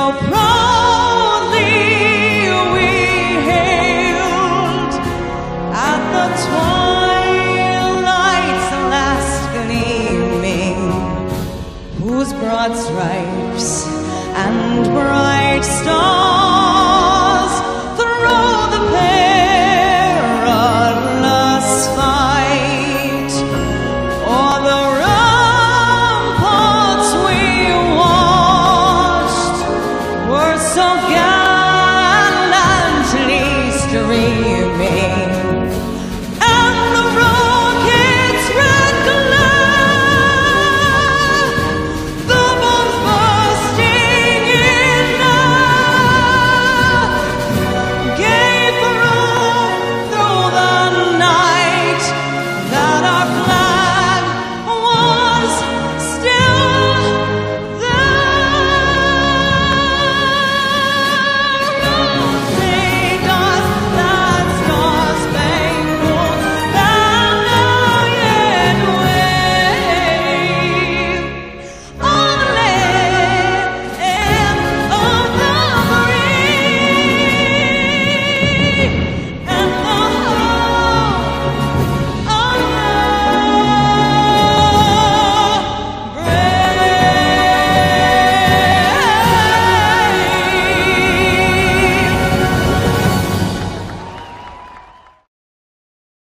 so proudly we hailed at the twilight's whose broad stripes and bright stars. You.